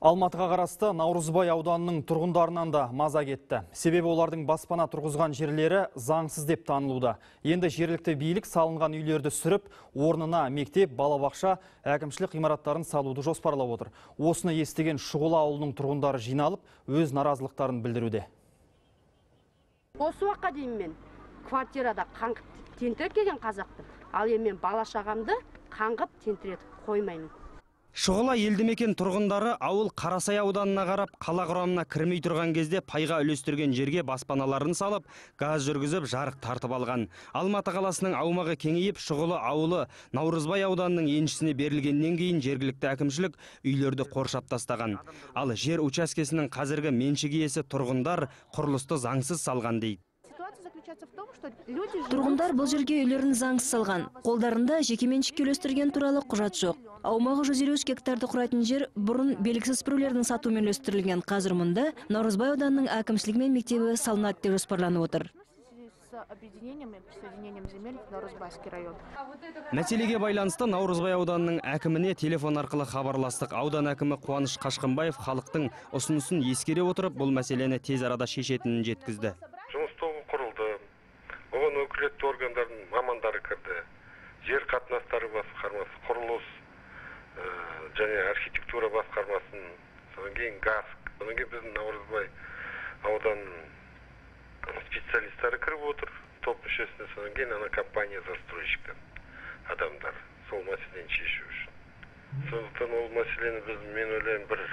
Алматыға қарасты Наурызбай ауданының тұрғындарынан да маза кетті. Себебі олардың баспана тұрғызған жерлері заңсыз деп танылуда. Енді жергілікті билік салынған үйлерді сүріп, орнына мектеп, балабақша, әкімшілік ғимараттарын салуды жоспарлап отыр. Осыны естіген Шұғыла ауылының тұрғындары жиналып, өз наразылықтарын білдіруде. осы уақытқа дейін мен квартирада қаңғып тентіреп келген қазақпын ал мен бала шағамды қаңғып тентіретіп қоймаймын Шұғыла елді мекен тұрғындары ауыл Қарасай ауданына қарап қала құрамына кірмей тұрған кезде пайға үлестірген жерге баспаналарын салып, газ жүргізіп, жарық тартып алған. Алматы қаласының аумағы кеңейіп, Шұғыла ауылы Наурызбай ауданының еншісіне берілгеннен кейін жергілікті әкімшілік үйлерді қоршап тастаған. Ал жер учаскесінің қазіргі меншік иесі тұрғындар құрылысты заңсыз салған дейді. Тұрғындар бұл жерге үйлерін заңсыз салған. Қолдарында жекеменшікке үлестірген туралы құжат жоқ. Аумағы 153 гектарды құрайтын жер бұрын белгісіз біреулердің сатуымен үлестірілген. Қазір мұнда Наурызбай ауданының әкімшілігі мен мектебі салынады деп жоспарланып отыр. объединением и присоединением земель в Норузбайский район. Мәселеге байланысты Наурызбай ауданының әкіміне телефон арқылы хабарластық. Аудан әкімі Қуаныш Қашқынбаев халықтың ұсынысын ескере отырып, бұл мәселені тез арада шешетінін жеткізді. жұмыс тобы құрылды оған өкілетті органдардың мамандары кірді жер қатынастары басқармасы құрылыс және архитектура басқармасын содан кейін газ содан кейін біздің наурызбай ауданының специалисттары кіріп отыр топ мүшесіне содан кейін ана компания застройщиктер адамдар сол мәселені шешу үшін. Сондықтан ол мәселені біз мен ойлаймын бір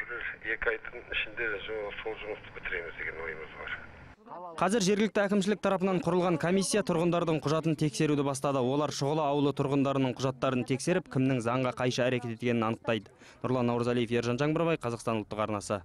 бір екі айдың ішінде сол жұмысты бітіреміз деген ойымыз бар. Қазір жергілікті әкімшілік тарапынан құрылған комиссия тұрғындардың құжатын тексеруді бастады. Олар Шұғыла ауылы тұрғындарының құжаттарын тексеріп, кімнің заңға қайшы әрекет еткенін анықтайды. Нұрлан Наурызалиев, Ержан Жаңбырбай, Қазақстан ұлттық арнасы.